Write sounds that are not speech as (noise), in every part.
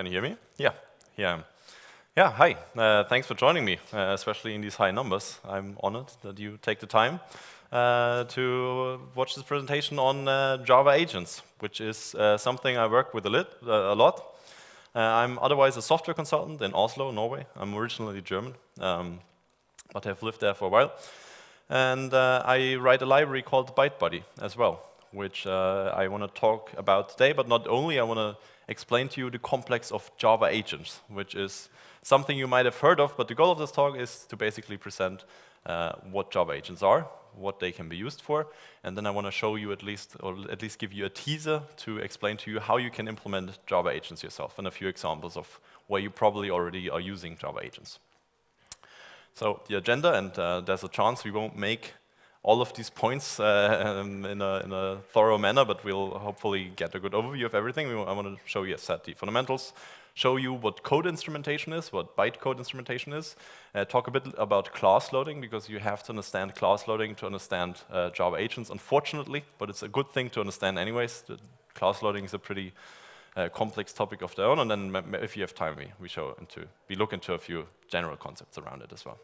Can you hear me? Yeah, am. Yeah, hi. Uh, thanks for joining me, uh, especially in these high numbers. I'm honored that you take the time uh, to watch this presentation on uh, Java agents, which is uh, something I work with a, lit, uh, a lot. I'm otherwise a software consultant in Oslo, Norway. I'm originally German, um, but have lived there for a while. And I write a library called ByteBuddy as well, which I want to talk about today, but not only, I want to explain to you the complex of Java agents, which is something you might have heard of, but the goal of this talk is to basically present uh, what Java agents are, what they can be used for, and then I want to show you at least, or at least give you a teaser to explain to you how you can implement Java agents yourself, and a few examples of where you probably already are using Java agents. So the agenda, and uh, there's a chance we won't make all of these points uh, um, in, a, in, a, thorough manner, but we'll hopefully get a good overview of everything. We, I want to show you a set the fundamentals, show you what code instrumentation is, what bytecode instrumentation is, uh, talk a bit about class loading, because you have to understand class loading to understand uh, Java agents, unfortunately, but it's a good thing to understand anyways. The class loading is a pretty uh, complex topic of their own, and then if you have time, we, we show into, we look into a few general concepts around it as well.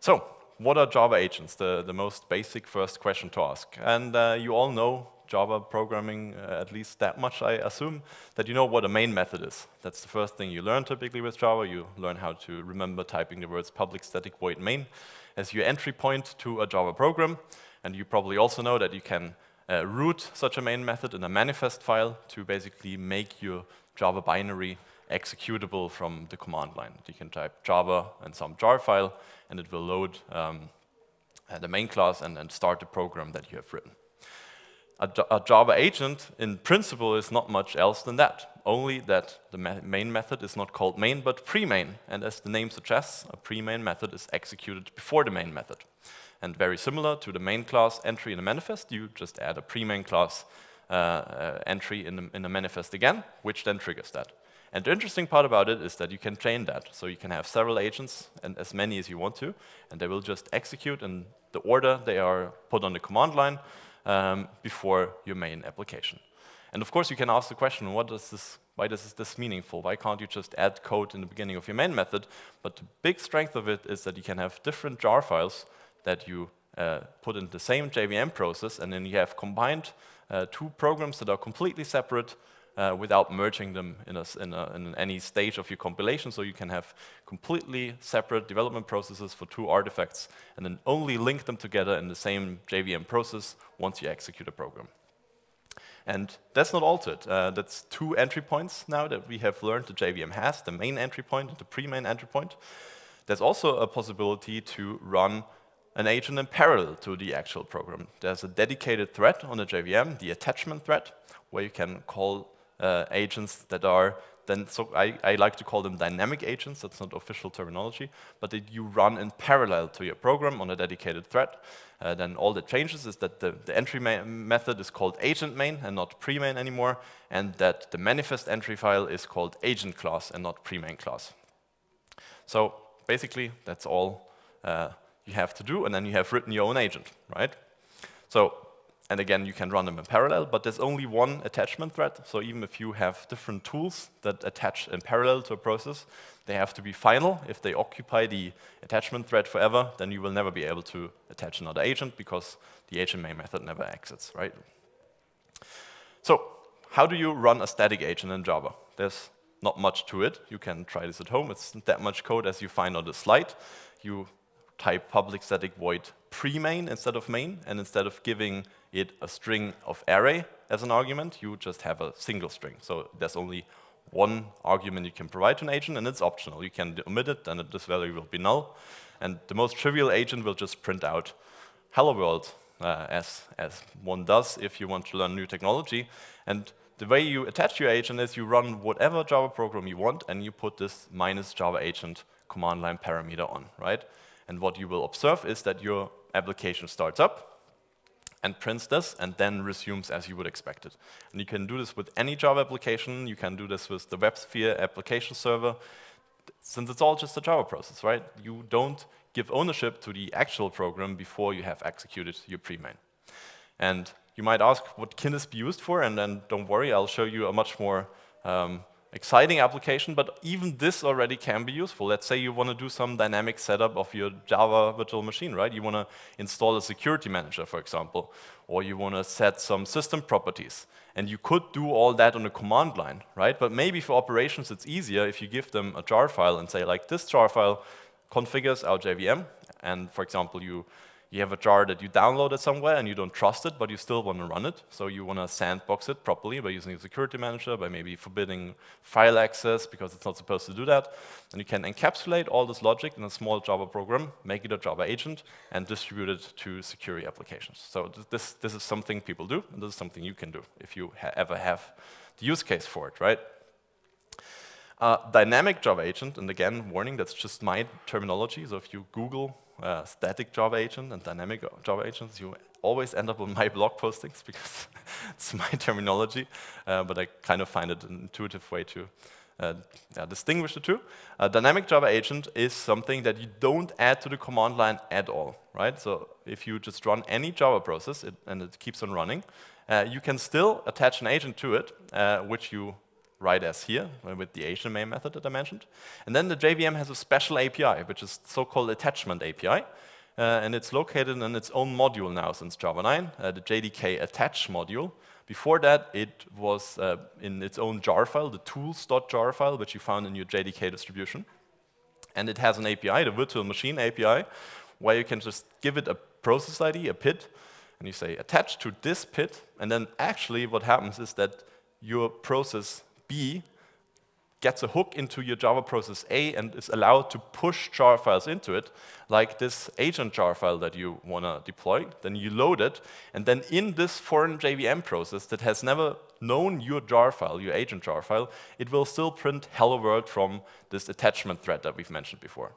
So, what are Java agents? The, the most basic first question to ask. And uh, you all know Java programming, uh, at least that much, I assume, that you know what a main method is. That's the first thing you learn typically with Java. You learn how to remember typing the words public static void main as your entry point to a Java program. And you probably also know that you can uh, root such a main method in a manifest file to basically make your Java binary executable from the command line. You can type Java and some jar file, and it will load um, uh, the main class and, and start the program that you have written. A, a, Java agent, in principle, is not much else than that, only that the main method is not called main, but pre-main. And as the name suggests, a pre-main method is executed before the main method. And very similar to the main class entry in a manifest, you just add a pre-main class uh, uh, entry in the, in the manifest again, which then triggers that. And the interesting part about it is that you can train that. So you can have several agents, and as many as you want to, and they will just execute in the order they are put on the command line um, before your main application. And of course, you can ask the question, what does this, why does this meaningful? Why can't you just add code in the beginning of your main method? But the big strength of it is that you can have different jar files that you uh, put in the same JVM process, and then you have combined uh, two programs that are completely separate uh, without merging them in, a, in, a, in, any stage of your compilation. So you can have completely separate development processes for two artifacts and then only link them together in the same JVM process once you execute a program. And that's not altered. Uh, that's two entry points now that we have learned the JVM has, the main entry point and the pre-main entry point. There's also a possibility to run an agent in parallel to the actual program. There's a dedicated thread on the JVM, the attachment thread, where you can call uh, agents that are then, so I, I, like to call them dynamic agents, that's not official terminology, but that you run in parallel to your program on a dedicated thread. Uh, then all that changes is that the, the entry method is called agent main and not pre-main anymore, and that the manifest entry file is called agent class and not pre-main class. So basically, that's all uh, you have to do, and then you have written your own agent, right? So and again, you can run them in parallel, but there's only one attachment thread. So even if you have different tools that attach in parallel to a process, they have to be final. If they occupy the attachment thread forever, then you will never be able to attach another agent because the agent main method never exits, right? So how do you run a static agent in Java? There's not much to it. You can try this at home. It's that much code as you find on the slide. You type public static void pre-main instead of main, and instead of giving it a string of array as an argument, you just have a single string. So there's only one argument you can provide to an agent, and it's optional. You can omit it, and this value will be null. And the most trivial agent will just print out hello world, uh, as, as one does if you want to learn new technology. And the way you attach your agent is you run whatever Java program you want, and you put this minus Java agent command line parameter on, right? And what you will observe is that your application starts up and prints this and then resumes as you would expect it. And you can do this with any Java application. You can do this with the WebSphere application server. Since it's all just a Java process, right? You don't give ownership to the actual program before you have executed your pre-main. And you might ask, what can this be used for? And then don't worry, I'll show you a much more um, exciting application, but even this already can be useful. Let's say you want to do some dynamic setup of your Java virtual machine, right? You want to install a security manager, for example, or you want to set some system properties. And you could do all that on a command line, right? But maybe for operations, it's easier if you give them a jar file and say, like, this jar file configures our JVM, and for example, you you have a jar that you downloaded somewhere and you don't trust it, but you still want to run it. So you want to sandbox it properly by using a security manager, by maybe forbidding file access because it's not supposed to do that. And you can encapsulate all this logic in a small Java program, make it a Java agent, and distribute it to security applications. So th this, this is something people do, and this is something you can do if you ha ever have the use case for it, right? Uh, dynamic Java agent, and again, warning, that's just my terminology. So if you Google uh, static Java agent and dynamic Java agents, you always end up on my (laughs) blog postings because (laughs) it's my terminology, uh, but I kind of find it an intuitive way to uh, yeah, distinguish the two. A dynamic Java agent is something that you don't add to the command line at all, right? So if you just run any Java process it, and it keeps on running, uh, you can still attach an agent to it, uh, which you write as here with the agent main method that I mentioned. And then the JVM has a special API, which is so-called attachment API. Uh, and it's located in its own module now since Java 9, uh, the JDK attach module. Before that, it was uh, in its own jar file, the tools.jar file, which you found in your JDK distribution. And it has an API, the virtual machine API, where you can just give it a process ID, a PID, and you say attach to this PID, and then actually what happens is that your process B gets a hook into your Java process A and is allowed to push jar files into it, like this agent jar file that you want to deploy. Then you load it, and then in this foreign JVM process that has never known your jar file, your agent jar file, it will still print hello world from this attachment thread that we've mentioned before.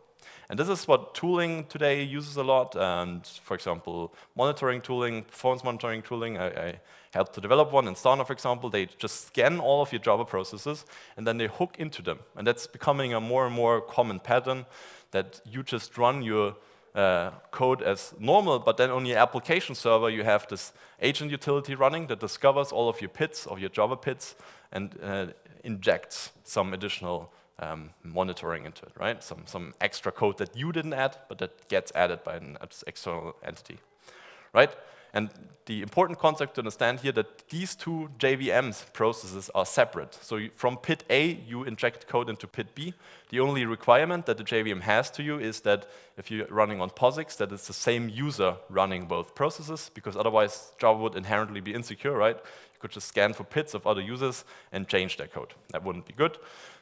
And this is what tooling today uses a lot. And for example, monitoring tooling, performance monitoring tooling, I, I helped to develop one Instana, for example. They just scan all of your Java processes, and then they hook into them. And that's becoming a more and more common pattern that you just run your uh, code as normal, but then on your application server, you have this agent utility running that discovers all of your PIDs, of your Java PIDs, and uh, injects some additional um, monitoring into it, right? Some, some extra code that you didn't add, but that gets added by an external entity, right? And the important concept to understand here that these two JVMs processes are separate. So you, from PID A, you inject code into PID B. The only requirement that the JVM has to you is that if you're running on POSIX, that it's the same user running both processes, because otherwise Java would inherently be insecure, right? You could just scan for PIDs of other users and change their code. That wouldn't be good.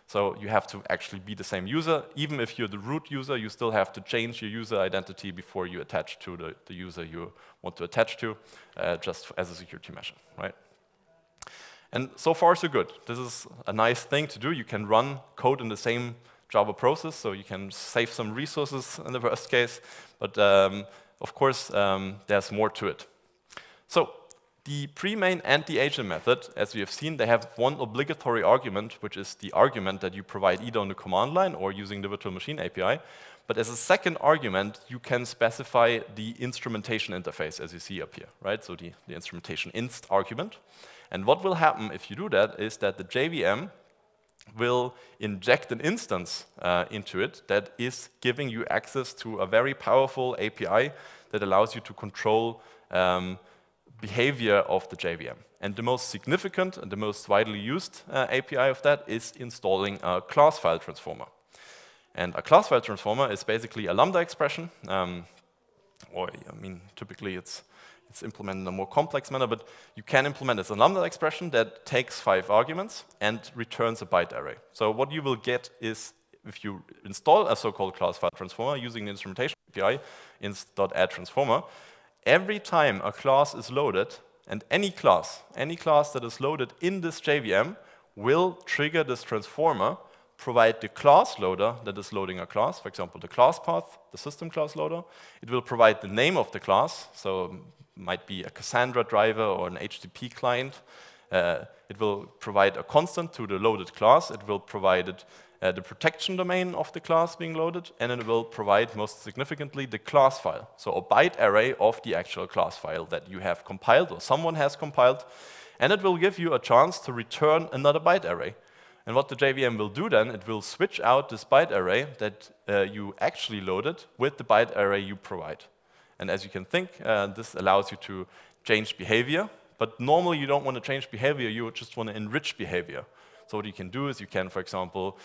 So you have to actually be the same user. Even if you're the root user, you still have to change your user identity before you attach to the, the user you want to attach to, uh, just as a security measure, right? And so far, so good. This is a nice thing to do. You can run code in the same Java process, so you can save some resources in the worst case. But um, of course, um, there's more to it. So the pre-main and the agent method, as we have seen, they have one obligatory argument, which is the argument that you provide either on the command line or using the virtual machine API. But as a second argument, you can specify the instrumentation interface, as you see up here, right? So the, the instrumentation inst argument. And what will happen if you do that is that the JVM will inject an instance uh, into it that is giving you access to a very powerful API that allows you to control um, behavior of the JVM. And the most significant and the most widely used uh, API of that is installing a class file transformer. And a class file transformer is basically a lambda expression, um, or I mean, typically it's it's implemented in a more complex manner, but you can implement as a lambda expression that takes five arguments and returns a byte array. So what you will get is if you install a so-called class file transformer using the instrumentation API, inst.add transformer, every time a class is loaded, and any class, any class that is loaded in this JVM will trigger this transformer, provide the class loader that is loading a class, for example, the class path, the system class loader. It will provide the name of the class, so might be a Cassandra driver or an HTTP client. Uh, it will provide a constant to the loaded class. It will provide it uh, the protection domain of the class being loaded, and it will provide, most significantly, the class file. So a byte array of the actual class file that you have compiled or someone has compiled, and it will give you a chance to return another byte array. And what the JVM will do then, it will switch out this byte array that uh, you actually loaded with the byte array you provide. And as you can think, uh, this allows you to change behavior. But normally you don't want to change behavior, you just want to enrich behavior. So what you can do is you can, for example,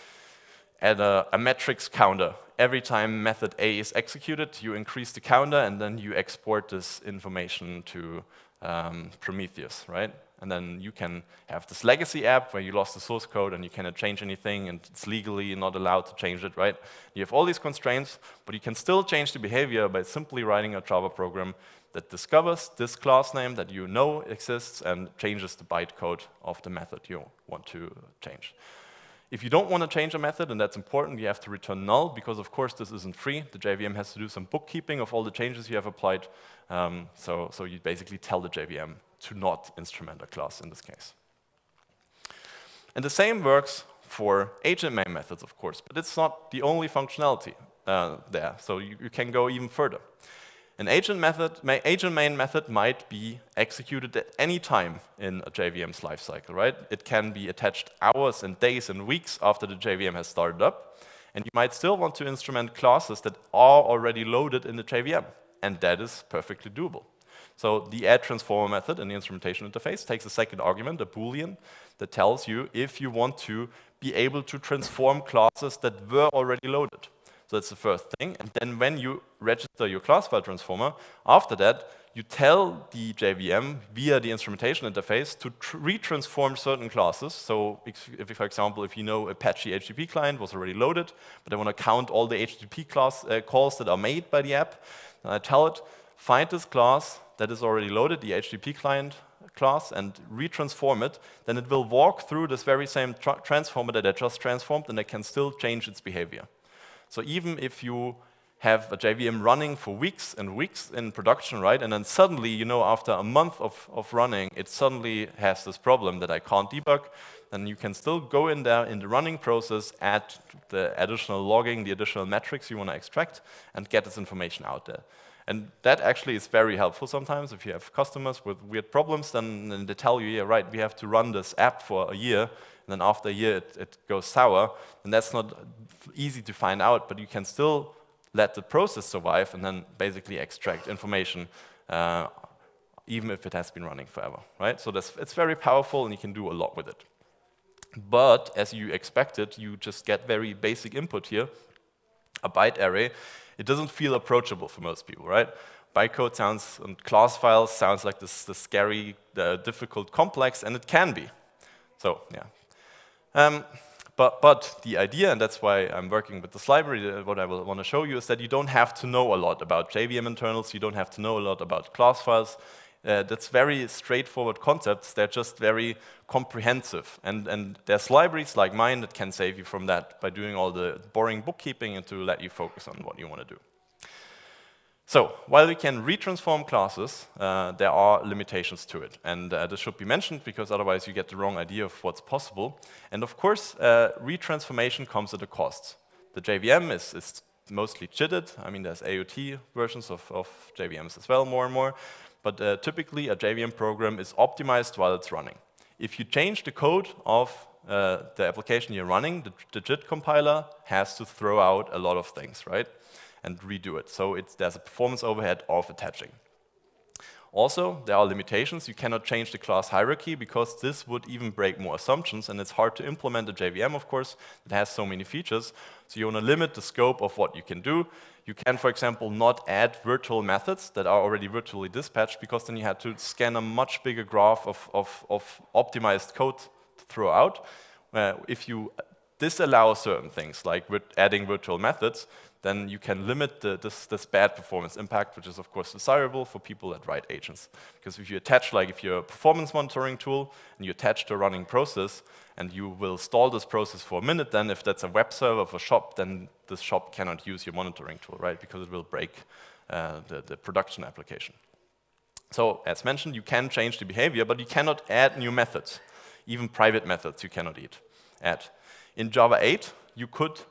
add a, a metrics counter. Every time method A is executed, you increase the counter, and then you export this information to um, Prometheus, right? And then you can have this legacy app where you lost the source code and you cannot change anything and it's legally not allowed to change it, right? You have all these constraints, but you can still change the behavior by simply writing a Java program that discovers this class name that you know exists and changes the bytecode of the method you want to change. If you don't want to change a method, and that's important, you have to return null, because of course this isn't free. The JVM has to do some bookkeeping of all the changes you have applied. Um, so, so you basically tell the JVM to not instrument a class in this case. And the same works for agent main methods, of course, but it's not the only functionality uh, there, so you, you, can go even further. An agent, method, agent main method might be executed at any time in a JVM's lifecycle, right? It can be attached hours and days and weeks after the JVM has started up, and you might still want to instrument classes that are already loaded in the JVM, and that is perfectly doable. So the add transformer method in the instrumentation interface takes a second argument, a boolean, that tells you if you want to be able to transform classes that were already loaded. So that's the first thing. And then when you register your class file transformer, after that, you tell the JVM via the instrumentation interface to retransform certain classes. So if, for example, if you know Apache HTTP client was already loaded, but I want to count all the HTTP class, uh, calls that are made by the app, then I tell it, find this class, that is already loaded, the HTTP client class, and retransform it, then it will walk through this very same tra transformer that I just transformed, and it can still change its behavior. So even if you have a JVM running for weeks and weeks in production, right, and then suddenly, you know, after a month of, of running, it suddenly has this problem that I can't debug, then you can still go in there in the running process, add the additional logging, the additional metrics you want to extract, and get this information out there. And that actually is very helpful sometimes. If you have customers with weird problems, then, then they tell you, yeah, right, we have to run this app for a year, and then after a year it, it goes sour. And that's not easy to find out, but you can still let the process survive and then basically extract information uh, even if it has been running forever, right? So it's very powerful and you can do a lot with it. But as you expected, you just get very basic input here, a byte array, it doesn't feel approachable for most people, right? Bytecode sounds, and class files sounds like this, this scary, uh, difficult, complex, and it can be. So, yeah. Um, but, but the idea, and that's why I'm working with this library, uh, what I want to show you is that you don't have to know a lot about JVM internals, you don't have to know a lot about class files. Uh, that's very straightforward concepts. They're just very comprehensive. And, and there's libraries like mine that can save you from that by doing all the boring bookkeeping and to let you focus on what you want to do. So, while we can retransform classes, uh, there are limitations to it. And uh, this should be mentioned because otherwise you get the wrong idea of what's possible. And of course, uh, retransformation comes at a cost. The JVM is, is mostly JITted. I mean, there's AOT versions of, of JVMs as well, more and more but uh, typically a JVM program is optimized while it's running. If you change the code of uh, the application you're running, the, the, JIT compiler has to throw out a lot of things, right? And redo it. So there's a performance overhead of attaching. Also, there are limitations. You cannot change the class hierarchy because this would even break more assumptions, and it's hard to implement a JVM, of course, that has so many features. So you want to limit the scope of what you can do. You can, for example, not add virtual methods that are already virtually dispatched because then you had to scan a much bigger graph of, of, of optimized code to throw out. Uh, if you disallow certain things, like adding virtual methods, then you can limit the, this, this, bad performance impact, which is of course desirable for people that write agents. Because if you attach, like if you're a performance monitoring tool and you attach to a running process and you will stall this process for a minute, then if that's a web server of a shop, then this shop cannot use your monitoring tool, right? Because it will break uh, the, the production application. So as mentioned, you can change the behavior, but you cannot add new methods. Even private methods you cannot add. In Java 8, you could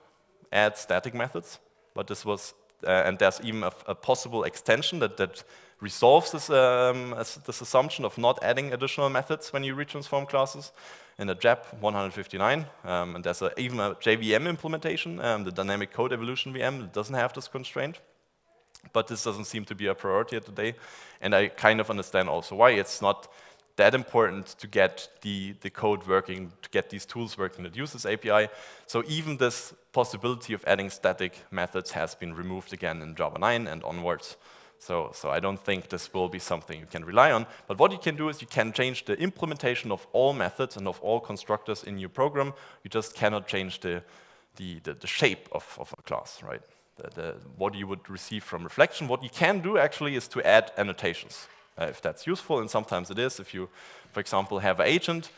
add static methods, but this was uh, and there's even a, a, possible extension that, that resolves this, um, this assumption of not adding additional methods when you retransform classes in the JEP 159. Um, and there's a, even a JVM implementation, um, the Dynamic Code Evolution VM, that doesn't have this constraint. But this doesn't seem to be a priority today. And I kind of understand also why it's not that important to get the, the code working, to get these tools working that use this API. So even this possibility of adding static methods has been removed again in Java 9 and onwards. So, so I don't think this will be something you can rely on. But what you can do is you can change the implementation of all methods and of all constructors in your program. You just cannot change the, the, the, the shape of, of a class, right? The, the, what you would receive from reflection. What you can do actually is to add annotations uh, if that's useful, and sometimes it is. If you, for example, have an agent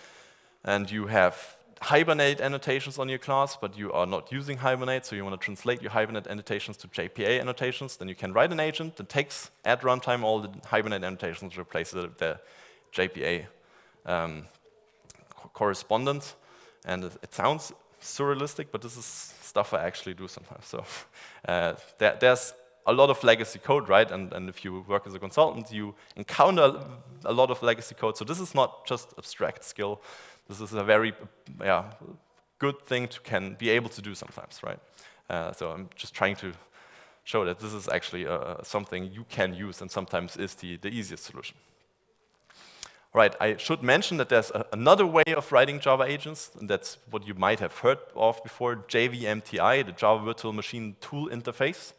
and you have Hibernate annotations on your class, but you are not using Hibernate, so you want to translate your Hibernate annotations to JPA annotations, then you can write an agent that takes at runtime all the Hibernate annotations, replaces the, the JPA um, correspondence. And it, it, sounds surrealistic, but this is stuff I actually do sometimes. So (laughs) uh, there, there's a lot of legacy code, right? And, and if you work as a consultant, you encounter a lot of legacy code. So this is not just abstract skill. This is a very yeah, good thing to can be able to do sometimes, right? Uh, so I'm just trying to show that this is actually uh, something you can use and sometimes is the, the easiest solution. Right, I should mention that there's a, another way of writing Java agents, and that's what you might have heard of before, JVMTI, the Java Virtual Machine Tool Interface.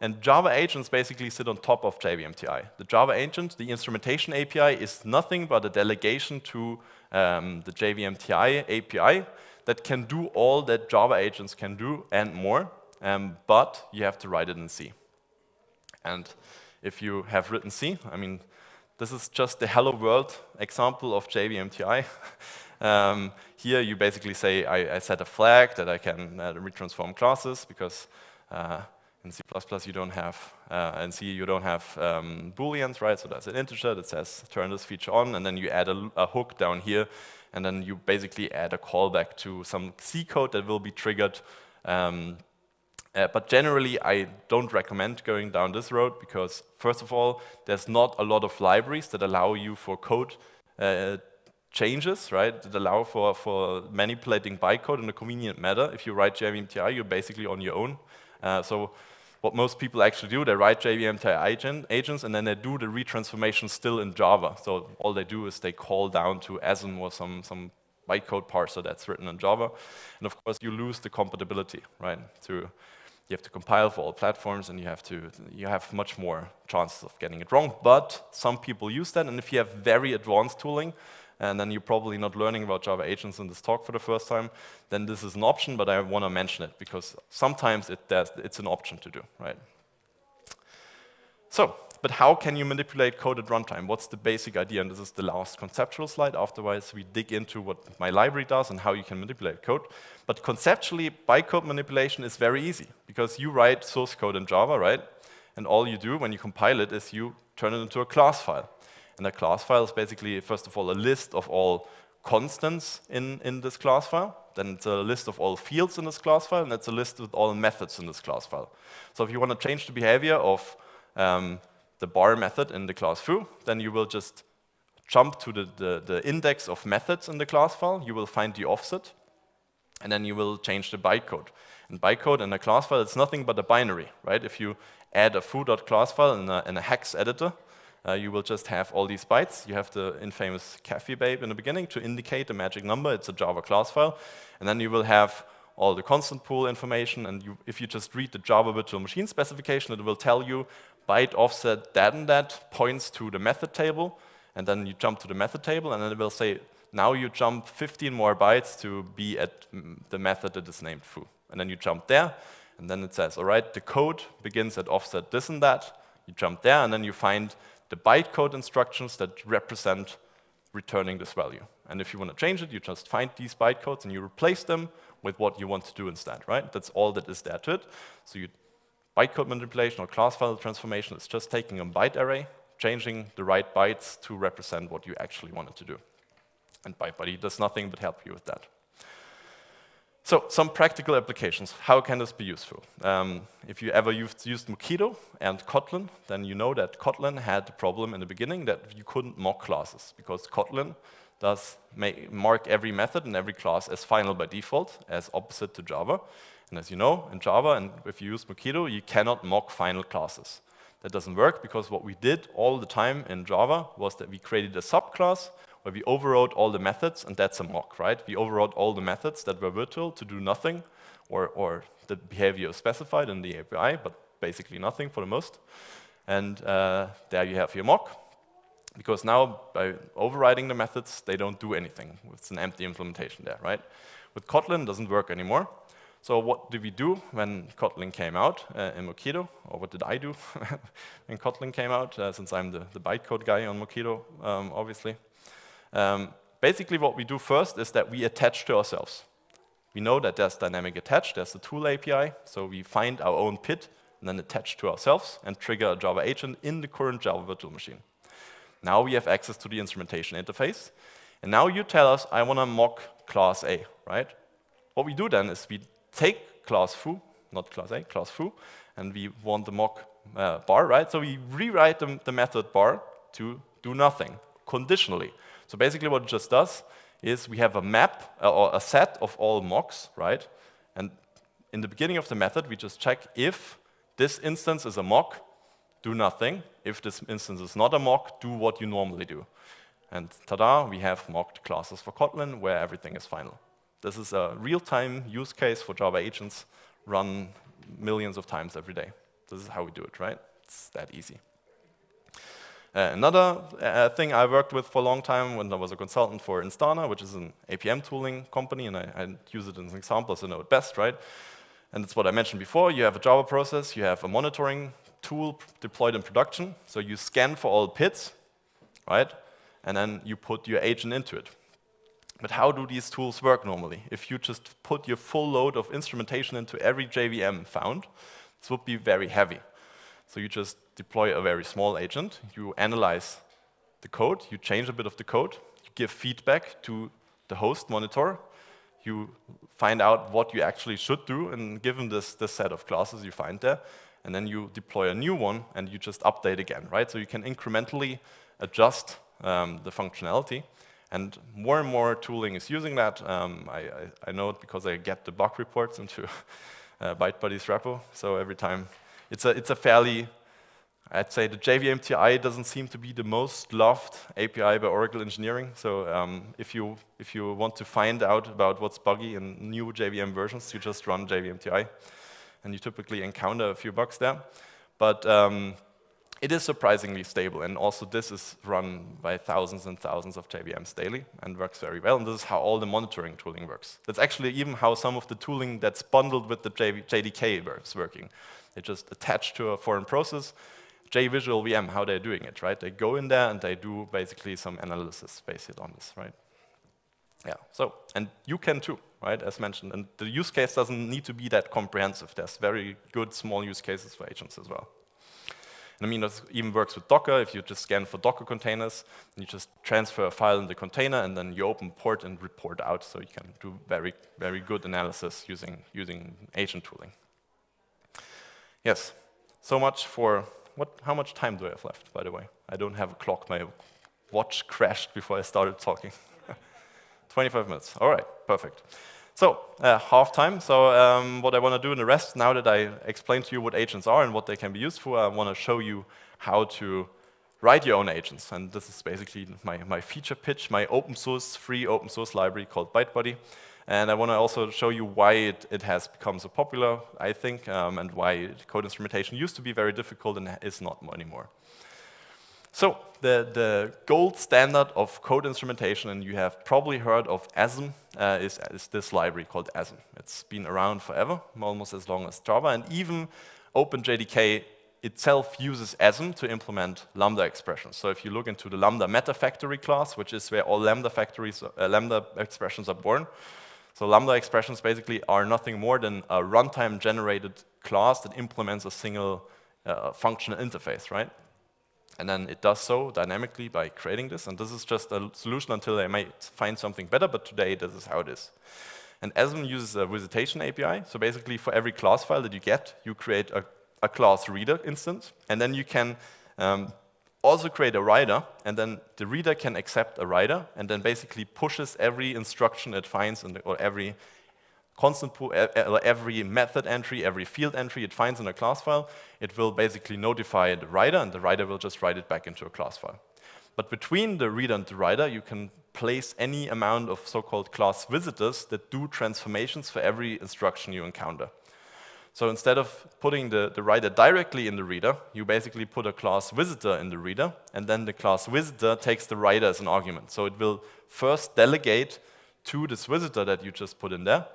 And Java agents basically sit on top of JVMTI. The Java agent, the instrumentation API, is nothing but a delegation to um, the JVMTI API that can do all that Java agents can do and more, um, but you have to write it in C. And if you have written C, I mean, this is just the hello world example of JVMTI. (laughs) um, here you basically say, I, I, set a flag that I can uh, retransform classes because uh, in C++ you don't have, uh, in C you don't have um, booleans, right? So there's an integer that says turn this feature on, and then you add a, a, hook down here, and then you basically add a callback to some C code that will be triggered. Um, uh, but generally, I don't recommend going down this road because, first of all, there's not a lot of libraries that allow you for code uh, changes, right, that allow for, for manipulating bytecode in a convenient manner. If you write JVMTI, you're basically on your own. Uh, so what most people actually do, they write JVM agent, agents and then they do the retransformation still in Java. So all they do is they call down to ASM or some, some bytecode parser that's written in Java. And of course, you lose the compatibility, right? To, you have to compile for all platforms and you have to you have much more chances of getting it wrong. But some people use that, and if you have very advanced tooling, and then you're probably not learning about Java agents in this talk for the first time, then this is an option, but I want to mention it because sometimes it it's an option to do, right? So, but how can you manipulate code at runtime? What's the basic idea? And this is the last conceptual slide. Afterwards, we dig into what my library does and how you can manipulate code. But conceptually, bytecode manipulation is very easy because you write source code in Java, right? And all you do when you compile it is you turn it into a class file. And a class file is basically, first of all, a list of all constants in, in this class file. Then it's a list of all fields in this class file, and it's a list with all methods in this class file. So if you want to change the behavior of um, the bar method in the class foo, then you will just jump to the, the, the, index of methods in the class file. You will find the offset, and then you will change the bytecode. And bytecode in a class file, it's nothing but a binary, right? If you add a foo.class file in a, in a hex editor, uh, you will just have all these bytes. You have the infamous cafe babe in the beginning to indicate the magic number. It's a Java class file. And then you will have all the constant pool information. And you, if you just read the Java virtual machine specification, it will tell you byte offset that and that points to the method table. And then you jump to the method table, and then it will say, now you jump 15 more bytes to be at the method that is named foo. And then you jump there, and then it says, all right, the code begins at offset this and that. You jump there, and then you find the bytecode instructions that represent returning this value. And if you want to change it, you just find these bytecodes and you replace them with what you want to do instead, right? That's all that is there to it. So you, bytecode manipulation or class file transformation is just taking a byte array, changing the right bytes to represent what you actually wanted to do. And ByteBuddy does nothing but help you with that. So some practical applications. How can this be useful? Um, if you ever used, used Mockito and Kotlin, then you know that Kotlin had the problem in the beginning that you couldn't mock classes because Kotlin does mark every method and every class as final by default, as opposite to Java. And as you know, in Java, and if you use Mockito, you cannot mock final classes. That doesn't work because what we did all the time in Java was that we created a subclass where we overrode all the methods, and that's a mock, right? We overrode all the methods that were virtual to do nothing, or, or the behavior specified in the API, but basically nothing for the most. And uh, there you have your mock, because now by overriding the methods, they don't do anything. It's an empty implementation there, right? With Kotlin, doesn't work anymore. So what did we do when Kotlin came out uh, in Mockito? Or what did I do (laughs) when Kotlin came out, uh, since I'm the, the bytecode guy on Mockito, um, obviously? Um, basically, what we do first is that we attach to ourselves. We know that there's dynamic attach, there's the tool API, so we find our own PID and then attach to ourselves and trigger a Java agent in the current Java virtual machine. Now we have access to the instrumentation interface, and now you tell us, I want to mock class A, right? What we do then is we take class foo, not class A, class foo, and we want the mock uh, bar, right? So we rewrite the, the method bar to do nothing, conditionally. So basically what it just does is we have a map uh, or a set of all mocks, right? And in the beginning of the method, we just check if this instance is a mock, do nothing. If this instance is not a mock, do what you normally do. And tada, we have mocked classes for Kotlin where everything is final. This is a real-time use case for Java agents run millions of times every day. This is how we do it, right? It's that easy. Uh, another uh, thing I worked with for a long time when I was a consultant for Instana, which is an APM tooling company, and I, I use it as an example so I know it best, right? And it's what I mentioned before. You have a Java process, you have a monitoring tool deployed in production. So you scan for all PIDs, right? And then you put your agent into it. But how do these tools work normally? If you just put your full load of instrumentation into every JVM found, this would be very heavy. So you just deploy a very small agent, you analyze the code, you change a bit of the code, you give feedback to the host monitor, you find out what you actually should do, and given this, this set of classes you find there, and then you deploy a new one, and you just update again, right? So you can incrementally adjust um, the functionality, and more and more tooling is using that. Um, I, I, I, know it because I get the bug reports into (laughs) uh, ByteBuddy's repo, so every time it's a, it's a fairly, I'd say the JVM TI doesn't seem to be the most loved API by Oracle Engineering. So um, if, you, if you want to find out about what's buggy in new JVM versions, you just run JVM TI. And you typically encounter a few bugs there. But um, it is surprisingly stable, and also this is run by thousands and thousands of JVMs daily and works very well, and this is how all the monitoring tooling works. That's actually even how some of the tooling that's bundled with the JDK works working. They just attached to a foreign process. JVisual VM, how they're doing it, right? They go in there and they do basically some analysis based on this, right? Yeah, so, and you can too, right, as mentioned. And the use case doesn't need to be that comprehensive. There's very good small use cases for agents as well. And I mean, it even works with Docker. If you just scan for Docker containers, you just transfer a file in the container, and then you open port and report out. So you can do very, very good analysis using, using agent tooling. Yes, so much for, what, how much time do I have left, by the way? I don't have a clock, my watch crashed before I started talking. (laughs) 25 minutes, all right, perfect. So, uh, half time. So, um, what I want to do in the rest, now that I explained to you what agents are and what they can be used for, I want to show you how to write your own agents. And this is basically my, my feature pitch, my open source, free open source library called ByteBuddy. And I want to also show you why it, it has become so popular, I think, um, and why code instrumentation used to be very difficult and is not anymore. So the, the gold standard of code instrumentation, and you have probably heard of ASM, uh, is, is this library called ASM. It's been around forever, almost as long as Java, and even OpenJDK itself uses ASM to implement Lambda expressions. So if you look into the Lambda meta factory class, which is where all Lambda factories, uh, Lambda expressions are born, so Lambda expressions basically are nothing more than a runtime generated class that implements a single uh, functional interface, right? And then it does so dynamically by creating this. And this is just a solution until they might find something better, but today this is how it is. And ASM uses a visitation API. So basically, for every class file that you get, you create a, a class reader instance, and then you can um, also create a writer, and then the reader can accept a writer, and then basically pushes every instruction it finds, the, or every constant every method entry, every field entry it finds in a class file, it will basically notify the writer, and the writer will just write it back into a class file. But between the reader and the writer, you can place any amount of so-called class visitors that do transformations for every instruction you encounter. So instead of putting the, the writer directly in the reader, you basically put a class visitor in the reader, and then the class visitor takes the writer as an argument. So it will first delegate to this visitor that you just put in there,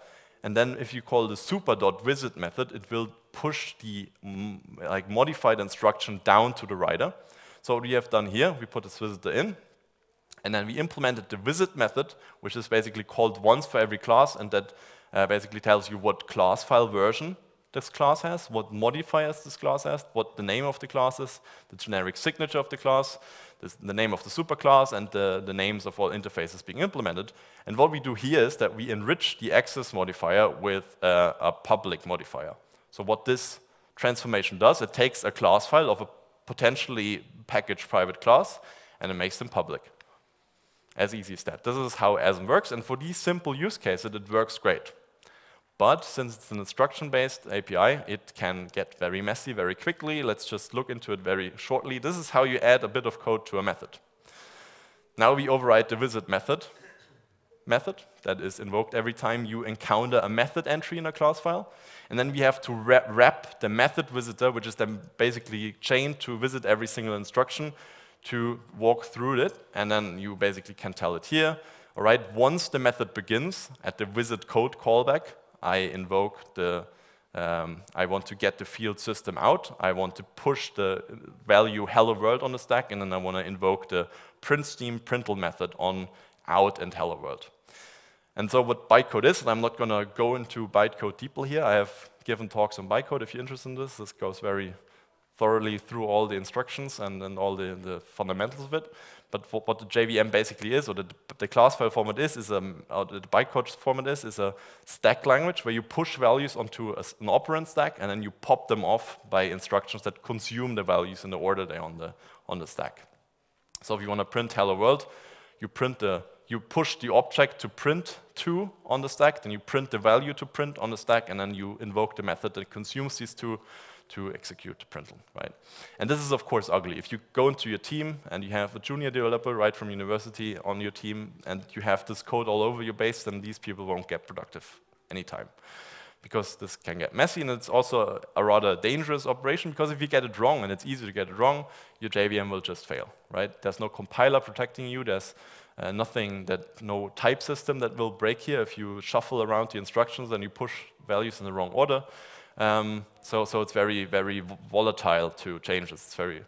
and then if you call the super.visit method, it will push the mm, like modified instruction down to the writer. So what we have done here, we put this visitor in, and then we implemented the visit method, which is basically called once for every class, and that uh, basically tells you what class file version this class has, what modifiers this class has, what the name of the class is, the generic signature of the class, this, the name of the superclass, and the, the names of all interfaces being implemented. And what we do here is that we enrich the access modifier with uh, a public modifier. So what this transformation does, it takes a class file of a potentially packaged private class, and it makes them public. As easy as that. This is how ASM works, and for these simple use cases, it works great. But since it's an instruction-based API, it can get very messy very quickly. Let's just look into it very shortly. This is how you add a bit of code to a method. Now we override the visit method method that is invoked every time you encounter a method entry in a class file. And then we have to wrap, the method visitor, which is then basically chained to visit every single instruction to walk through it. And then you basically can tell it here. All right, once the method begins at the visit code callback, I invoke the, um, I want to get the field system out. I want to push the value hello world on the stack, and then I want to invoke the print stream println method on out and hello world. And so what bytecode is, and I'm not going to go into bytecode deeply here. I have given talks on bytecode if you're interested in this. This goes very thoroughly through all the instructions and, and all the, the fundamentals of it. But what the JVM basically is, or the, the class file format is, is a, or the bytecode format is, is a stack language where you push values onto a, an operand stack and then you pop them off by instructions that consume the values in the order they're on the, on the stack. So if you want to print hello world, you print the you push the object to print to on the stack, then you print the value to print on the stack, and then you invoke the method that consumes these two to execute the println, right? And this is, of course, ugly. If you go into your team and you have a junior developer right from university on your team and you have this code all over your base, then these people won't get productive anytime. Because this can get messy and it's also a rather dangerous operation because if you get it wrong, and it's easy to get it wrong, your JVM will just fail, right? There's no compiler protecting you, there's uh, nothing that, no type system that will break here if you shuffle around the instructions and you push values in the wrong order. Um, so, so it's very, very volatile to changes. It's very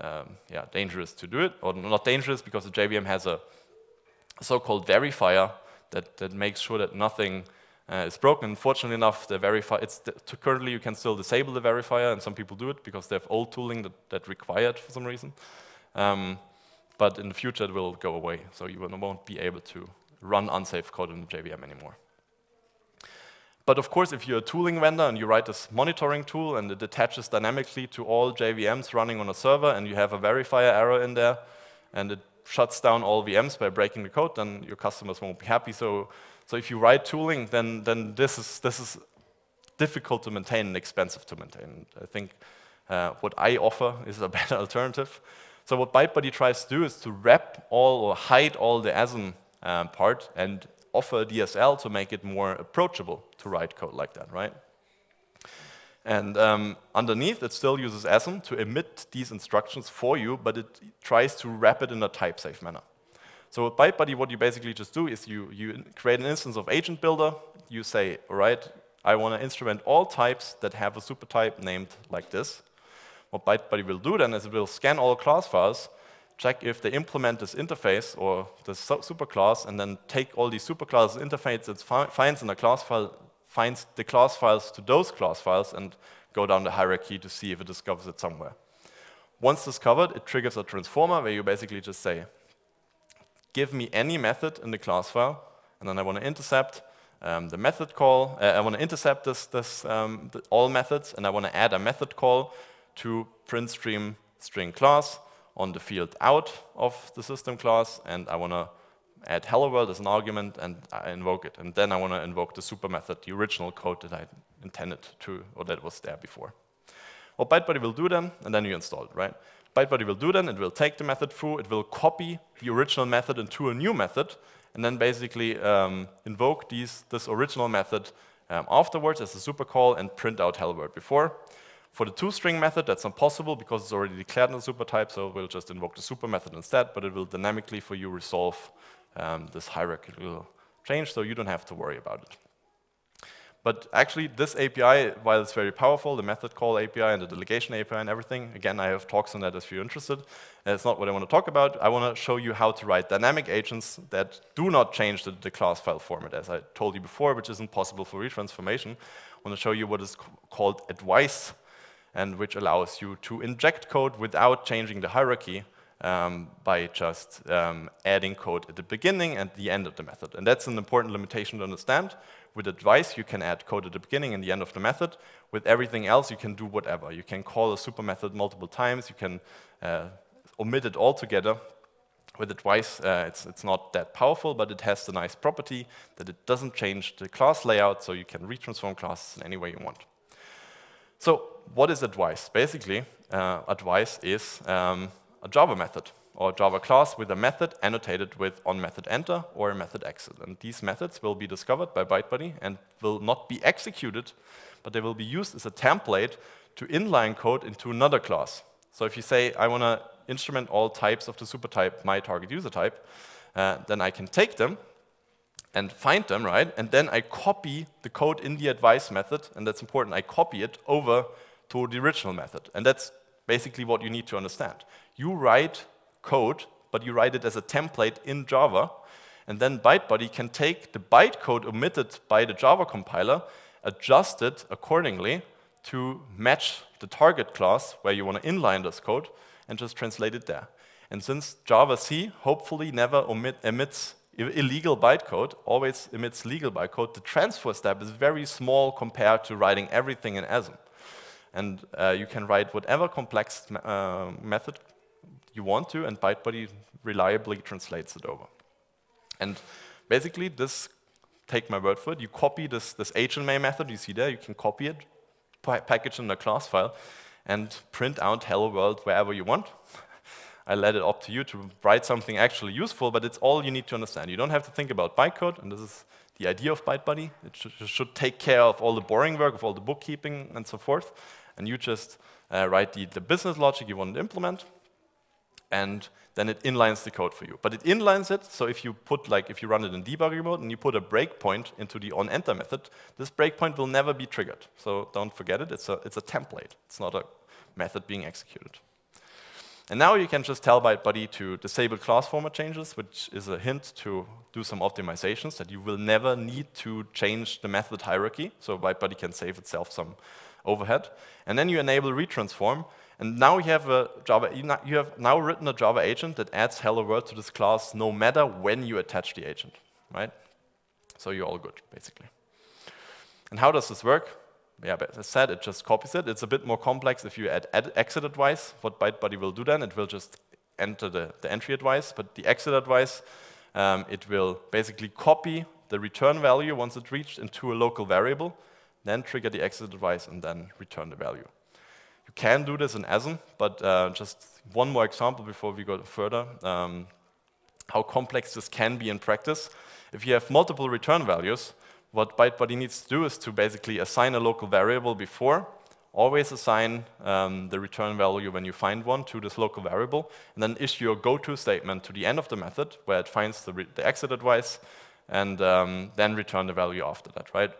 um, yeah, dangerous to do it, or not dangerous because the JVM has a so-called verifier that, that makes sure that nothing uh, is broken. Fortunately enough, the verifier, it's the, currently you can still disable the verifier, and some people do it because they have old tooling that, that required for some reason. Um, but in the future, it will go away, so you won't be able to run unsafe code in the JVM anymore. But of course, if you're a tooling vendor and you write this monitoring tool and it attaches dynamically to all JVMs running on a server and you have a verifier error in there and it shuts down all VMs by breaking the code, then your customers won't be happy. So, so if you write tooling, then, then this, is, this is difficult to maintain and expensive to maintain. I think uh, what I offer is a (laughs) better alternative. So what ByteBuddy tries to do is to wrap all or hide all the ASM um, part and offer DSL to make it more approachable to write code like that, right? And um, underneath, it still uses ASM to emit these instructions for you, but it tries to wrap it in a type-safe manner. So with ByteBuddy, what you basically just do is you, you create an instance of Agent Builder. You say, all right, I want to instrument all types that have a supertype named like this. What ByteBuddy will do then is it will scan all class files check if they implement this interface or this superclass, and then take all these superclasses interfaces it finds in a class file, finds the class files to those class files, and go down the hierarchy to see if it discovers it somewhere. Once discovered, it triggers a transformer where you basically just say, give me any method in the class file, and then I want to intercept um, the method call. Uh, I want to intercept this, this um, all methods, and I want to add a method call to print stream string class on the field out of the system class, and I want to add hello world as an argument, and I invoke it. And then I want to invoke the super method, the original code that I intended to, or that was there before. What ByteBuddy will do then, and then you install it, right? ByteBuddy will do then, it will take the method foo, it will copy the original method into a new method, and then basically um, invoke these, this original method um, afterwards as a super call and print out hello world before. For the toString method, that's impossible because it's already declared in the super type, so we'll just invoke the super method instead, but it will dynamically for you resolve um, this hierarchical change, so you don't have to worry about it. But actually, this API, while it's very powerful, the method call API and the delegation API and everything, again, I have talks on that if you're interested. It's not what I want to talk about. I want to show you how to write dynamic agents that do not change the, the class file format, as I told you before, which isn't possible for retransformation. I want to show you what is called advice, and which allows you to inject code without changing the hierarchy um, by just um, adding code at the beginning and the end of the method. And that's an important limitation to understand. With advice, you can add code at the beginning and the end of the method. With everything else, you can do whatever. You can call a super method multiple times. You can uh, omit it altogether. With advice, uh, it's, it's not that powerful, but it has the nice property that it doesn't change the class layout, so you can retransform classes in any way you want. So what is advice? Basically, uh, advice is um, a Java method or Java class with a method annotated with on method enter or a method exit. And these methods will be discovered by ByteBuddy and will not be executed, but they will be used as a template to inline code into another class. So if you say, I want to instrument all types of the supertype my target user type, uh, then I can take them and find them, right? And then I copy the code in the advice method, and that's important. I copy it over to the original method. And that's basically what you need to understand. You write code, but you write it as a template in Java, and then ByteBuddy can take the bytecode omitted by the Java compiler, adjust it accordingly to match the target class where you want to inline this code, and just translate it there. And since javac hopefully never omit, emits illegal bytecode, always emits legal bytecode, the transfer step is very small compared to writing everything in ASM. And uh, you can write whatever complex uh, method you want to, and ByteBuddy reliably translates it over. And basically, this, take my word for it, you copy this, this main method you see there, you can copy it, package in a class file, and print out hello world wherever you want. (laughs) I let it up to you to write something actually useful, but it's all you need to understand. You don't have to think about bytecode, and this is the idea of ByteBuddy. It it should take care of all the boring work, of all the bookkeeping, and so forth and you just uh, write the, the business logic you want to implement, and then it inlines the code for you. But it inlines it, so if you put like if you run it in debugger mode and you put a breakpoint into the onEnter method, this breakpoint will never be triggered. So don't forget it, it's a, it's a template. It's not a method being executed. And now you can just tell ByteBuddy to disable class format changes, which is a hint to do some optimizations that you will never need to change the method hierarchy. So ByteBuddy can save itself some overhead. And then you enable retransform. And now you have a Java, you have now written a Java agent that adds hello world to this class no matter when you attach the agent, right? So you're all good, basically. And how does this work? Yeah, as I said, it just copies it. It's a bit more complex if you add, exit advice. What ByteBuddy will do then, it will just enter the, the entry advice, but the exit advice, um, it will basically copy the return value once it's reached into a local variable, then trigger the exit device, and then return the value. You can do this in ASM, but uh, just one more example before we go further, um, how complex this can be in practice. If you have multiple return values, what ByteBuddy needs to do is to basically assign a local variable before, always assign um, the return value when you find one to this local variable, and then issue a goto statement to the end of the method where it finds the, the exit advice, and um, then return the value after that, right?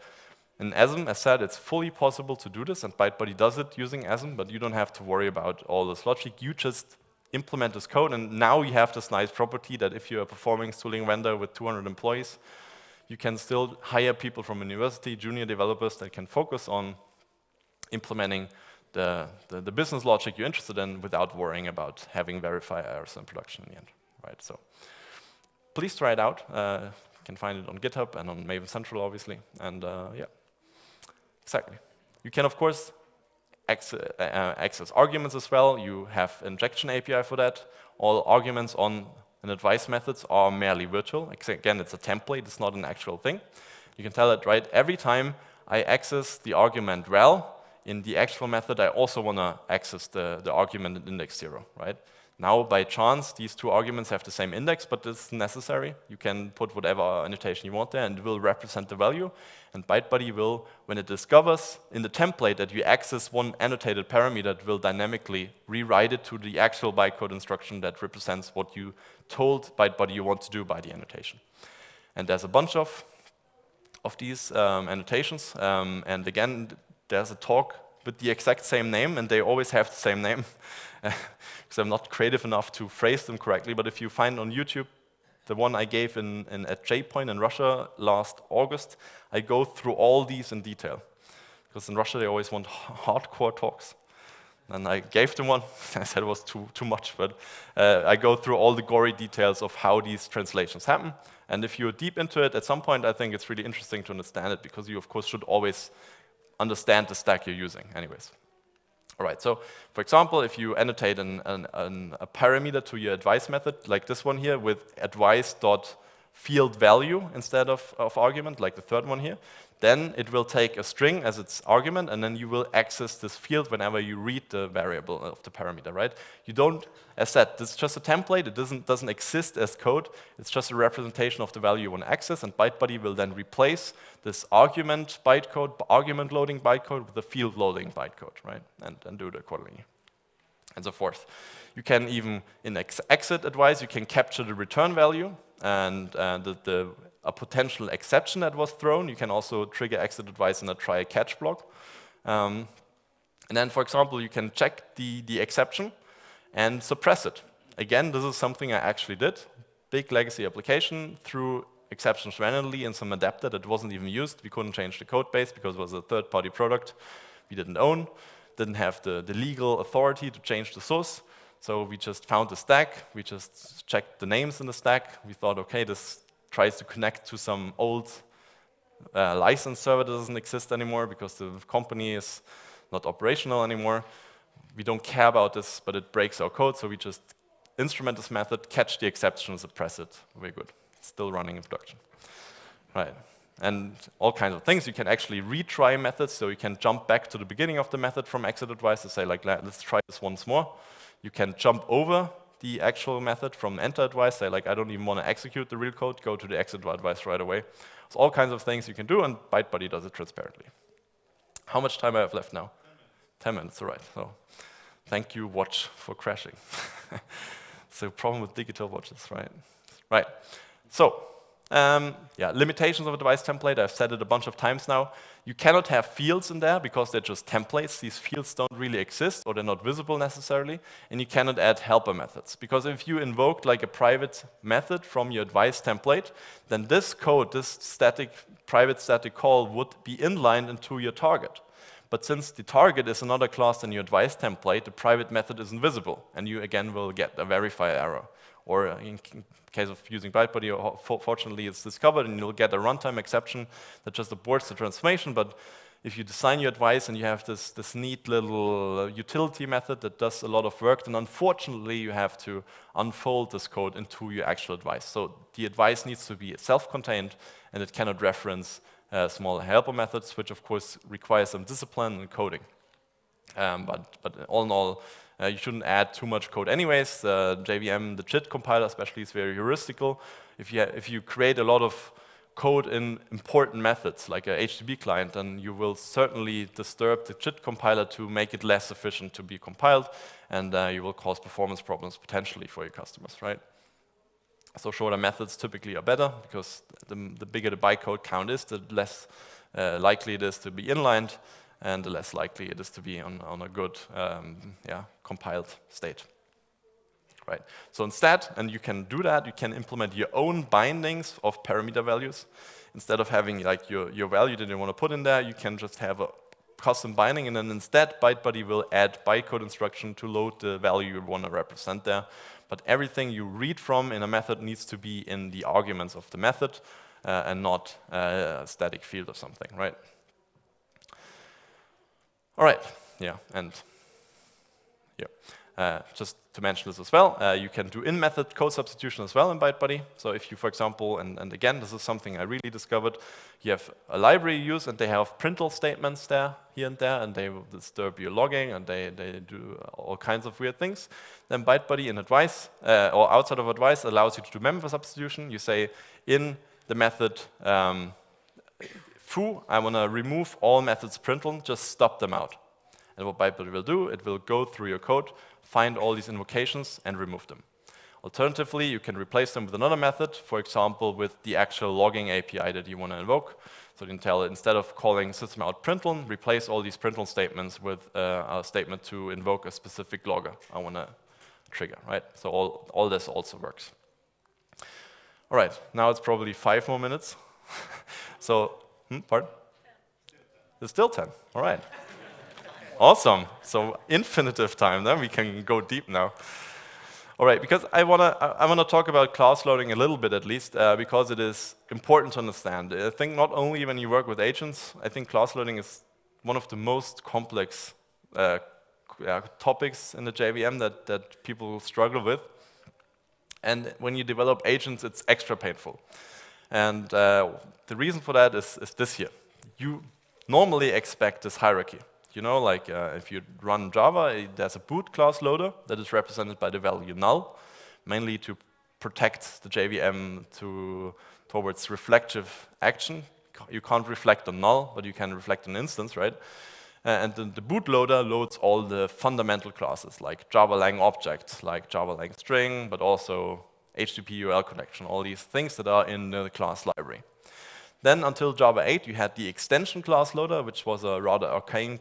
In ASM, as said, it's fully possible to do this, and ByteBuddy does it using ASM, but you don't have to worry about all this logic. You just implement this code, and now you have this nice property that if you're a performance tooling vendor with 200 employees, you can still hire people from university, junior developers that can focus on implementing the, the, the, business logic you're interested in without worrying about having verify errors in production in the end. Right? So please try it out. Uh, can find it on GitHub and on Maven Central, obviously. And uh, yeah, exactly. You can, of course, access, uh, access arguments as well. You have injection API for that. All arguments on an advice methods are merely virtual. Again, it's a template, it's not an actual thing. You can tell it, right, every time I access the argument val, in the actual method, I also want to access the, the argument in index zero, right? Now, by chance, these two arguments have the same index, but it's necessary. You can put whatever annotation you want there, and it will represent the value. And ByteBuddy will, when it discovers in the template that you access one annotated parameter, it will dynamically rewrite it to the actual bytecode instruction that represents what you told ByteBuddy you want to do by the annotation. And there's a bunch of, of these um, annotations. Um, and again, there's a talk with the exact same name, and they always have the same name, (laughs) because I'm not creative enough to phrase them correctly. But if you find on YouTube the one I gave in, in, at JPoint in Russia last August, I go through all these in detail. Because in Russia, they always want hardcore talks. And I gave them one. (laughs) I said it was too, too much, but uh, I go through all the gory details of how these translations happen. And if you're deep into it, at some point, I think it's really interesting to understand it, because you, of course, should always understand the stack you're using anyways. All right, so for example, if you annotate an, an, an, a parameter to your advice method, like this one here with advice dot field value instead of, of argument, like the third one here, then it will take a string as its argument, and then you will access this field whenever you read the variable of the parameter, right? You don't, as said, this is just a template. It doesn't, doesn't exist as code. It's just a representation of the value you want to access, and ByteBuddy will then replace this argument bytecode, argument loading bytecode with the field loading bytecode, right? And, and do it accordingly, and so forth. You can even, in ex exit advice, you can capture the return value, and uh, the, the a potential exception that was thrown. You can also trigger exit advice in a try catch block. Um, and then, for example, you can check the, the exception and suppress it. Again, this is something I actually did. Big legacy application threw exceptions randomly in some adapter that wasn't even used. We couldn't change the code base because it was a third-party product we didn't own, didn't have the, the legal authority to change the source. So we just found the stack. We just checked the names in the stack. We thought, OK, this tries to connect to some old uh, license server that doesn't exist anymore because the company is not operational anymore. We don't care about this, but it breaks our code, so we just instrument this method, catch the exception, suppress it. Very good. Still running in production. Right. And all kinds of things. You can actually retry methods, so you can jump back to the beginning of the method from exit advice to say, like, let's try this once more. You can jump over the actual method from enter advice, say like, I don't even want to execute the real code, go to the exit advice right away. So all kinds of things you can do, and ByteBuddy does it transparently. How much time I have left now? 10 minutes, all right. So thank you, watch, for crashing. (laughs) a problem with digital watches, right? Right. So um, yeah, limitations of a device template, I've said it a bunch of times now. You cannot have fields in there because they're just templates. These fields don't really exist or they're not visible necessarily. And you cannot add helper methods. Because if you invoked like a private method from your advice template, then this code, this static, private static call would be inlined into your target. But since the target is another class than your advice template, the private method is invisible. And you again will get a verify error. Or in case of using ByteBuddy, fortunately it's discovered and you'll get a runtime exception that just aborts the transformation. But if you design your advice and you have this, this neat little uh, utility method that does a lot of work, then unfortunately you have to unfold this code into your actual advice. So the advice needs to be self-contained and it cannot reference uh, small helper methods, which of course requires some discipline and coding. Um, but, but all in all, uh, you shouldn't add too much code anyways. Uh, JVM, the JIT compiler especially, is very heuristical. If you, if you create a lot of code in important methods, like a HTTP client, then you will certainly disturb the JIT compiler to make it less efficient to be compiled, and uh, you will cause performance problems potentially for your customers, right? So shorter methods typically are better, because the, the bigger the bytecode count is, the less uh, likely it is to be inlined, and the less likely it is to be on, on a good um, yeah, compiled state. Right. So instead, and you can do that, you can implement your own bindings of parameter values. Instead of having like your, your value that you want to put in there, you can just have a custom binding, and then instead ByteBuddy will add bytecode instruction to load the value you want to represent there. But everything you read from in a method needs to be in the arguments of the method, uh, and not uh, a static field or something, right? All right, yeah, and yeah. Uh, just to mention this as well, uh, you can do in-method code substitution as well in ByteBuddy. So if you, for example, and, and, again, this is something I really discovered, you have a library you use and they have println statements there, here and there, and they will disturb your logging and they, they do all kinds of weird things. Then ByteBuddy in advice, uh, or outside of advice, allows you to do member substitution. You say in the method um, foo, I want to remove all methods println, just stop them out. And what ByteBuddy will do, it will go through your code, find all these invocations, and remove them. Alternatively, you can replace them with another method, for example, with the actual logging API that you want to invoke. So you can tell it, instead of calling system out println, replace all these println statements with uh, a statement to invoke a specific logger I want to trigger, right? So all, all this also works. All right, now it's probably five more minutes. (laughs) so, hmm, pardon? It's still 10, all right. Awesome. So infinitive time, then we can go deep now. All right, because I want to I wanna talk about class loading a little bit at least, uh, because it is important to understand. I think not only when you work with agents, I think class loading is one of the most complex uh, topics in the JVM that, that people struggle with. And when you develop agents, it's extra painful. And uh, the reason for that is, is this here. You normally expect this hierarchy. You know, like uh, if you run Java, eh, there's a boot class loader that is represented by the value null, mainly to protect the JVM to, towards reflective action. You can't reflect on null, but you can reflect an instance, right? Uh, and the, the bootloader loads all the fundamental classes, like Java Lang object, like Java Lang string, but also HTTP URL connection, all these things that are in the class library. Then until Java 8, you had the extension class loader, which was a rather arcane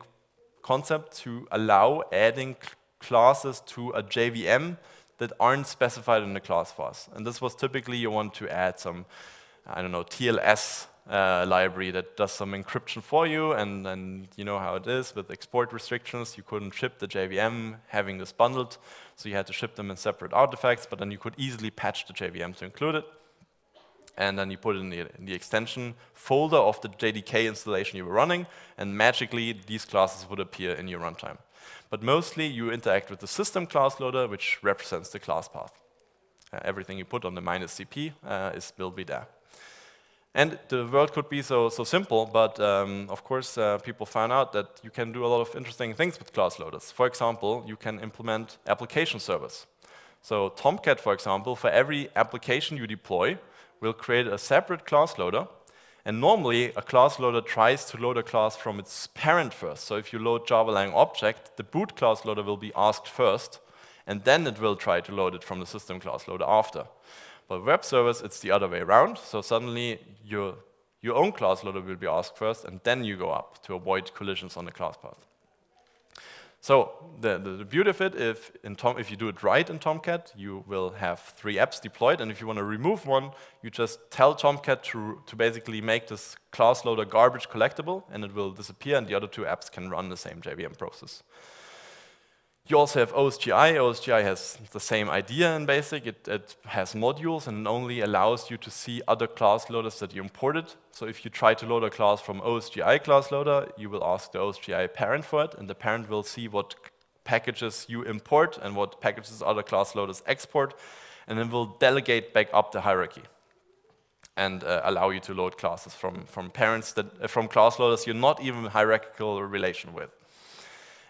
concept to allow adding classes to a JVM that aren't specified in the class files. And this was typically you want to add some, I don't know, TLS uh, library that does some encryption for you, and then you know how it is with export restrictions. You couldn't ship the JVM having this bundled, so you had to ship them in separate artifacts, but then you could easily patch the JVM to include it and then you put it in the, in the, extension folder of the JDK installation you were running, and magically these classes would appear in your runtime. But mostly you interact with the system class loader, which represents the class path. Uh, everything you put on the minus CP uh, is, will be there. And the world could be so, so simple, but um, of course uh, people found out that you can do a lot of interesting things with class loaders. For example, you can implement application servers. So Tomcat, for example, for every application you deploy, we'll create a separate class loader. And normally, a class loader tries to load a class from its parent first. So if you load Java Lang object, the boot class loader will be asked first, and then it will try to load it from the system class loader after. But web servers, it's the other way around. So suddenly, your, your own class loader will be asked first, and then you go up to avoid collisions on the class path. So the, the, the, beauty of it, if, in Tom, if you do it right in Tomcat, you will have three apps deployed, and if you want to remove one, you just tell Tomcat to, to basically make this class loader garbage collectible, and it will disappear, and the other two apps can run the same JVM process. You also have OSGI. OSGI has the same idea in BASIC. It, it, has modules and only allows you to see other class loaders that you imported. So if you try to load a class from OSGI class loader, you will ask the OSGI parent for it, and the parent will see what packages you import and what packages other class loaders export, and then will delegate back up the hierarchy and uh, allow you to load classes from, from parents that, uh, from class loaders you're not even hierarchical relation with.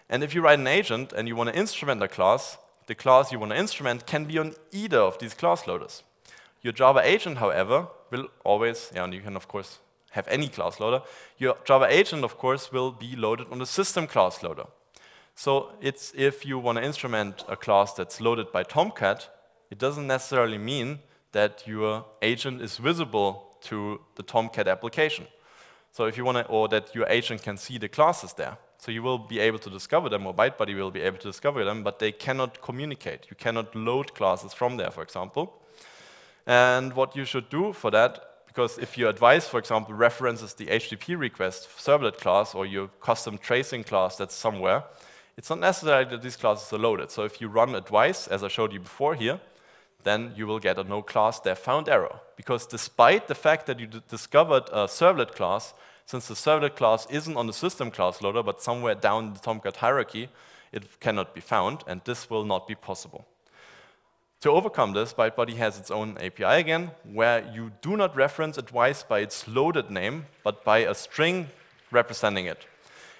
And if you write an agent and you want to instrument a class, the class you want to instrument can be on either of these class loaders. Your Java agent, however, will always, yeah, and you can of course have any class loader, your Java agent, of course, will be loaded on the system class loader. So it's if you want to instrument a class that's loaded by Tomcat, it doesn't necessarily mean that your agent is visible to the Tomcat application. So if you want to, or that your agent can see the classes there. So you will be able to discover them, or ByteBuddy will be able to discover them, but they cannot communicate. You cannot load classes from there, for example. And what you should do for that, because if your advice, for example, references the HTTP request servlet class or your custom tracing class that's somewhere, it's not necessary that these classes are loaded. So if you run advice, as I showed you before here, then you will get a no class def found error. Because despite the fact that you discovered a servlet class, since the servlet class isn't on the system class loader, but somewhere down the Tomcat hierarchy, it cannot be found, and this will not be possible. To overcome this, ByteBuddy has its own API again, where you do not reference a twice by its loaded name, but by a string representing it.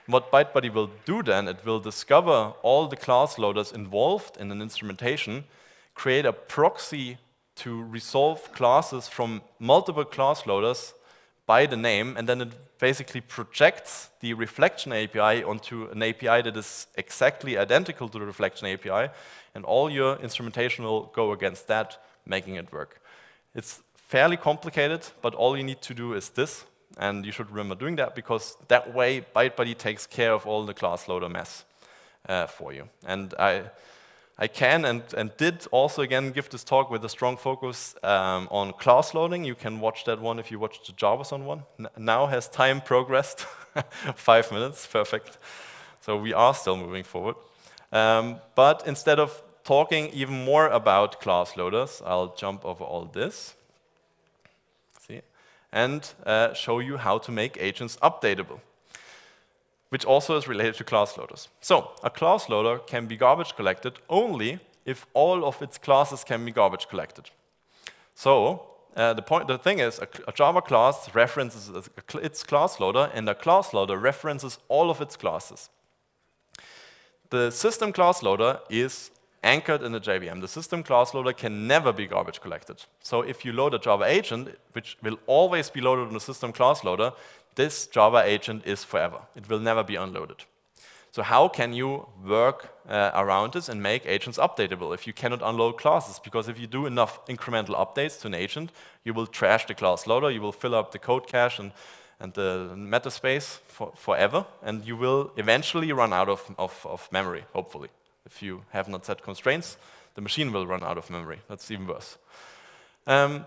What ByteBuddy will do then, it will discover all the class loaders involved in an instrumentation, create a proxy to resolve classes from multiple class loaders by the name, and then it basically projects the reflection API onto an API that is exactly identical to the reflection API, and all your instrumentation will go against that, making it work. It's fairly complicated, but all you need to do is this, and you should remember doing that because that way ByteBuddy takes care of all the class loader mess uh, for you. And I, I can and, and did also again give this talk with a strong focus um, on class loading. You can watch that one if you watched the JavaZone one. N now has time progressed? (laughs) Five minutes, perfect. So we are still moving forward. Um, but instead of talking even more about class loaders, I'll jump over all this See? and uh, show you how to make agents updatable, which also is related to class loaders. So a class loader can be garbage collected only if all of its classes can be garbage collected. So uh, the, point, the thing is, a, a Java class references its class loader, and a class loader references all of its classes. The system class loader is anchored in the JVM. The system class loader can never be garbage collected. So if you load a Java agent, which will always be loaded on the system class loader, this Java agent is forever. It will never be unloaded. So how can you work uh, around this and make agents updatable if you cannot unload classes? Because if you do enough incremental updates to an agent, you will trash the class loader, you will fill up the code cache and, and the meta space for, forever, and you will eventually run out of, of, of memory, hopefully. If you have not set constraints, the machine will run out of memory. That's even worse. Um,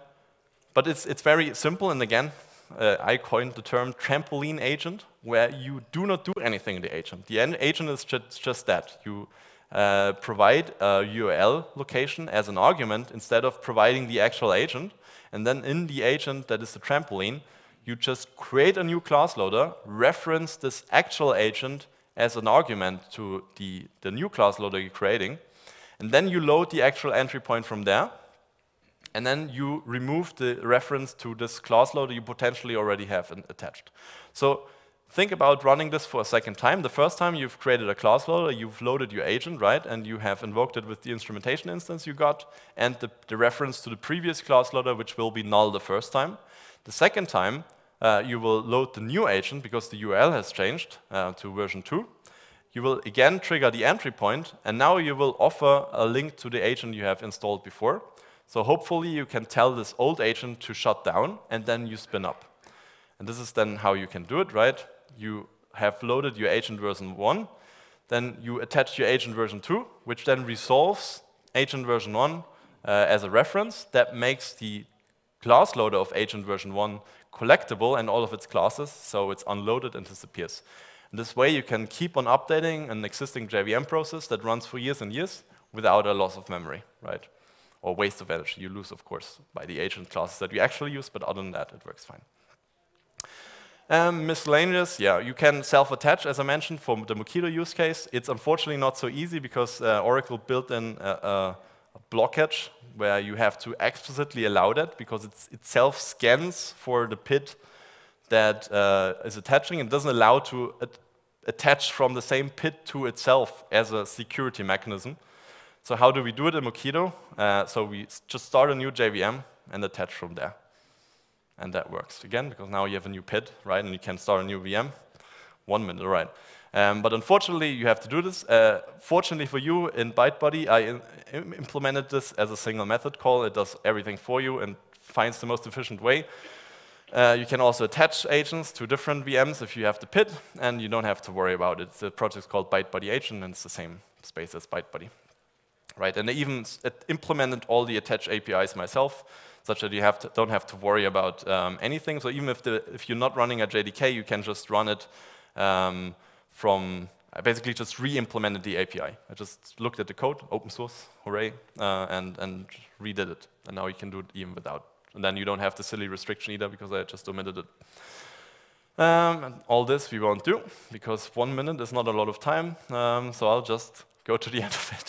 but it's, it's very simple, and again, uh, I coined the term trampoline agent, where you do not do anything in the agent. The agent is just, just that. You uh, provide a URL location as an argument instead of providing the actual agent. And then in the agent that is the trampoline, you just create a new class loader, reference this actual agent as an argument to the, the new class loader you're creating. And then you load the actual entry point from there. And then you remove the reference to this class loader you potentially already have attached. So think about running this for a second time. The first time you've created a class loader, you've loaded your agent, right? And you have invoked it with the instrumentation instance you got and the, the reference to the previous class loader, which will be null the first time. The second time, uh, you will load the new agent because the URL has changed uh, to version 2. You will again trigger the entry point, and now you will offer a link to the agent you have installed before. So hopefully you can tell this old agent to shut down, and then you spin up. And this is then how you can do it, right? You have loaded your agent version 1, then you attach your agent version 2, which then resolves agent version 1 uh, as a reference. That makes the class loader of agent version 1 collectible and all of its classes, so it's unloaded and disappears. And this way you can keep on updating an existing JVM process that runs for years and years without a loss of memory, right? Or waste of energy. You lose, of course, by the agent classes that you actually use, but other than that, it works fine. Um, miscellaneous, yeah, you can self-attach, as I mentioned, for the Mockito use case. It's unfortunately not so easy because uh, Oracle built in a, a, a blockage where you have to explicitly allow that because it self-scans for the PID that uh, is attaching and doesn't allow to attach from the same PID to itself as a security mechanism. So how do we do it in Mockito? Uh, so we just start a new JVM and attach from there. And that works again, because now you have a new PID, right? And you can start a new VM. One minute, all right. Um, but unfortunately, you have to do this. Uh, fortunately for you, in ByteBuddy, I implemented this as a single method call. It does everything for you and finds the most efficient way. Uh, you can also attach agents to different VMs if you have the PID, and you don't have to worry about it. The project's called ByteBuddy Agent, and it's the same space as ByteBuddy. Right, and I even implemented all the attach APIs myself, such that you have to, don't have to worry about um, anything. So even if, the, if you're not running a JDK, you can just run it um, from I basically just re-implemented the API. I just looked at the code, open source, hooray, uh, and, and redid it. And now you can do it even without. And then you don't have the silly restriction either because I just omitted it. Um, all this we won't do because one minute is not a lot of time. Um, so I'll just go to the (laughs) end of it.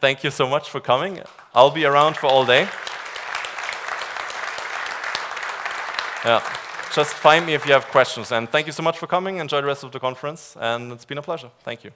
Thank you so much for coming. I'll be around for all day. Yeah, just find me if you have questions. And thank you so much for coming. Enjoy the rest of the conference. And it's been a pleasure. Thank you.